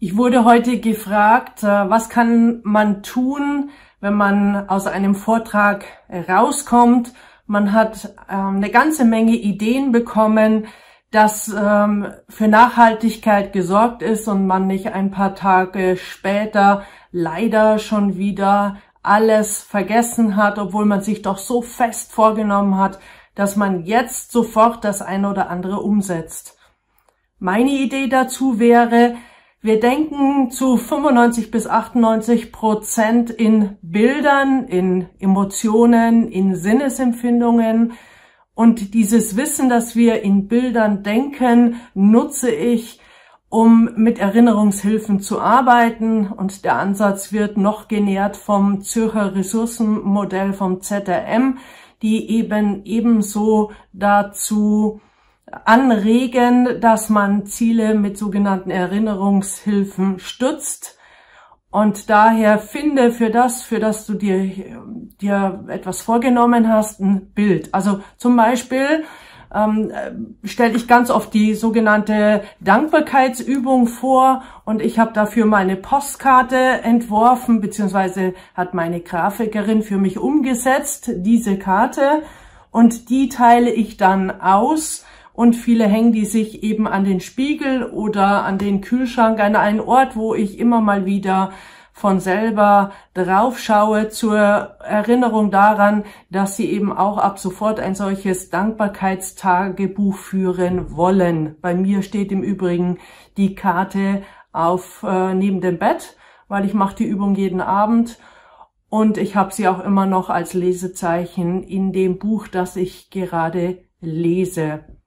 Ich wurde heute gefragt, äh, was kann man tun, wenn man aus einem Vortrag rauskommt. Man hat ähm, eine ganze Menge Ideen bekommen, dass ähm, für Nachhaltigkeit gesorgt ist und man nicht ein paar Tage später leider schon wieder alles vergessen hat, obwohl man sich doch so fest vorgenommen hat, dass man jetzt sofort das eine oder andere umsetzt. Meine Idee dazu wäre, wir denken zu 95 bis 98 Prozent in Bildern, in Emotionen, in Sinnesempfindungen. Und dieses Wissen, dass wir in Bildern denken, nutze ich, um mit Erinnerungshilfen zu arbeiten. Und der Ansatz wird noch genährt vom Zürcher Ressourcenmodell vom ZRM, die eben ebenso dazu anregen, dass man Ziele mit sogenannten Erinnerungshilfen stützt. Und daher finde für das, für das du dir, dir etwas vorgenommen hast, ein Bild. Also zum Beispiel ähm, stelle ich ganz oft die sogenannte Dankbarkeitsübung vor und ich habe dafür meine Postkarte entworfen, beziehungsweise hat meine Grafikerin für mich umgesetzt, diese Karte. Und die teile ich dann aus und viele hängen die sich eben an den Spiegel oder an den Kühlschrank, an einen Ort, wo ich immer mal wieder von selber drauf schaue zur Erinnerung daran, dass sie eben auch ab sofort ein solches Dankbarkeitstagebuch führen wollen. Bei mir steht im Übrigen die Karte auf äh, neben dem Bett, weil ich mache die Übung jeden Abend und ich habe sie auch immer noch als Lesezeichen in dem Buch, das ich gerade lese.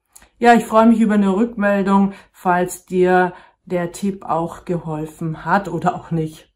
Ja, ich freue mich über eine Rückmeldung, falls dir der Tipp auch geholfen hat oder auch nicht.